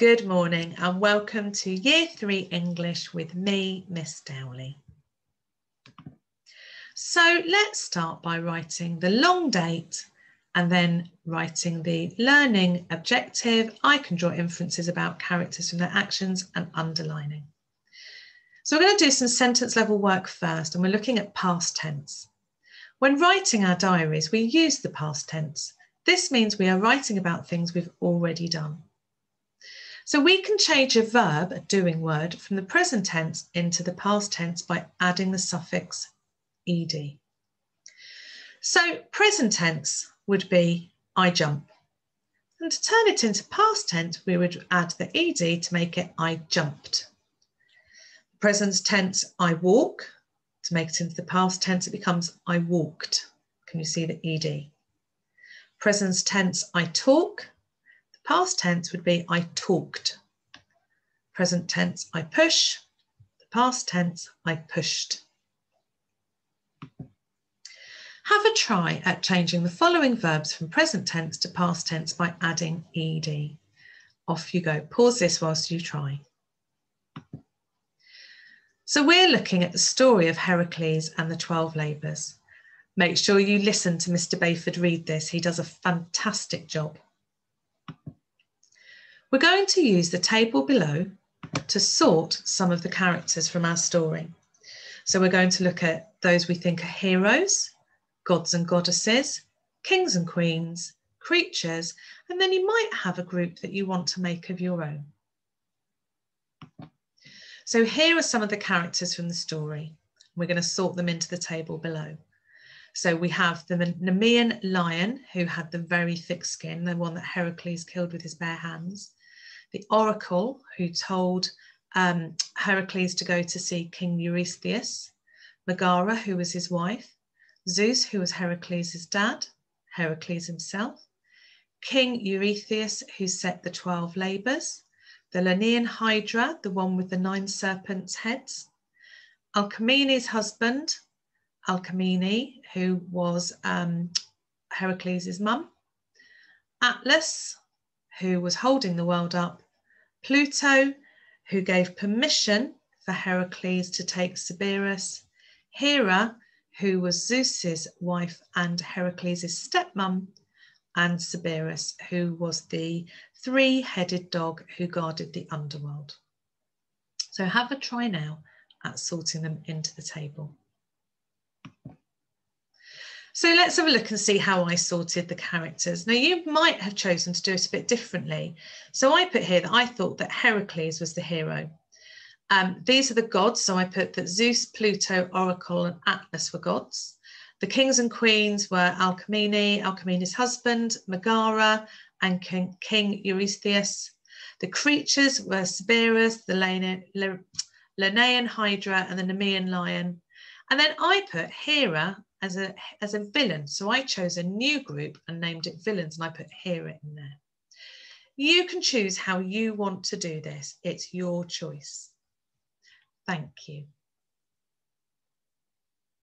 Good morning and welcome to Year 3 English with me, Miss Dowley. So let's start by writing the long date and then writing the learning objective. I can draw inferences about characters from their actions and underlining. So we're going to do some sentence level work first and we're looking at past tense. When writing our diaries, we use the past tense. This means we are writing about things we've already done. So we can change a verb, a doing word, from the present tense into the past tense by adding the suffix ed. So present tense would be I jump. And to turn it into past tense, we would add the ed to make it I jumped. Present tense, I walk. To make it into the past tense, it becomes I walked. Can you see the ed? Present tense, I talk. Past tense would be I talked. Present tense, I push. The past tense, I pushed. Have a try at changing the following verbs from present tense to past tense by adding ed. Off you go. Pause this whilst you try. So we're looking at the story of Heracles and the 12 labours. Make sure you listen to Mr. Bayford read this. He does a fantastic job. We're going to use the table below to sort some of the characters from our story. So we're going to look at those we think are heroes, gods and goddesses, kings and queens, creatures, and then you might have a group that you want to make of your own. So here are some of the characters from the story. We're going to sort them into the table below. So we have the Nemean lion who had the very thick skin, the one that Heracles killed with his bare hands the oracle who told um, Heracles to go to see King Eurystheus, Megara, who was his wife, Zeus, who was Heracles' dad, Heracles himself, King Eurystheus, who set the 12 labours, the Lernaean Hydra, the one with the nine serpents' heads, Alcmene's husband, Alcmene, who was um, Heracles' mum, Atlas, who was holding the world up, Pluto, who gave permission for Heracles to take Cerberus, Hera, who was Zeus's wife and Heracles' stepmom, and Cerberus, who was the three headed dog who guarded the underworld. So have a try now at sorting them into the table. So let's have a look and see how I sorted the characters. Now you might have chosen to do it a bit differently. So I put here that I thought that Heracles was the hero. Um, these are the gods. So I put that Zeus, Pluto, Oracle and Atlas were gods. The kings and queens were Alcmene, Alcmene's husband, Megara and King, King Eurystheus. The creatures were Cerberus, the Lernaean Hydra and the Nemean lion. And then I put Hera as a as a villain. So I chose a new group and named it villains, and I put Hera in there. You can choose how you want to do this. It's your choice. Thank you.